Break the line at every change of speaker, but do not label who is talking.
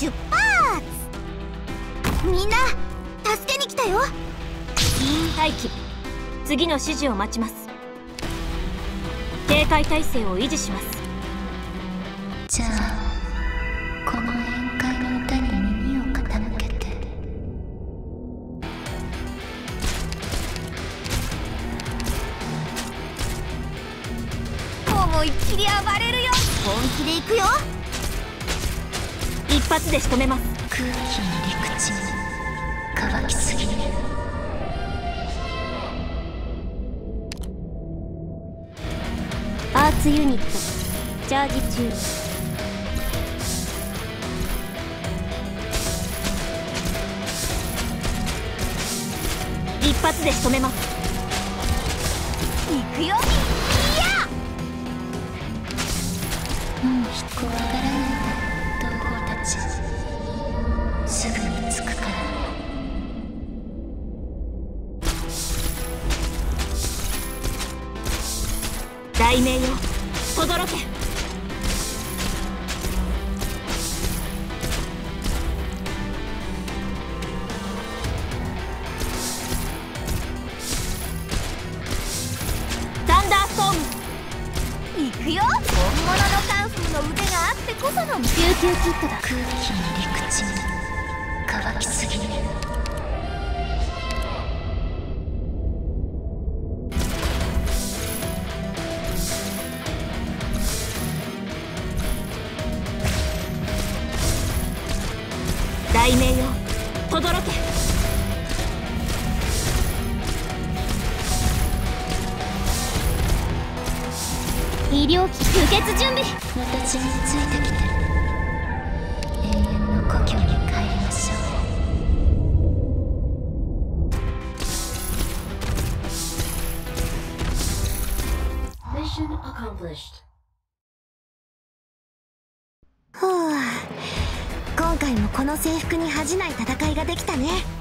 出発。みんな助けに来たよ。
待機。次の指示を待ちます。警戒態勢を維持します。
じゃあこの宴会の歌に耳を傾けて。
思いっきり暴れるよ。本気で行くよ。
一発で仕留めます。
空気に陸地に乾きすぎる
アーツユニットチャージ中。一発で仕留めます
行くよ。いや。
もう怖がらない。
大名よ轟け。サンダーストーム
行くよ。本物のカンフーの腕があってこその。
救急キットだ
空気に陸地に。乾きすぎ。る
大名よ。轟け。医療機輸血準備。
私についてきて永遠の故郷に帰りましょう。
Mission accomplished.
ふう今回もこの制服に恥じない戦いができたね。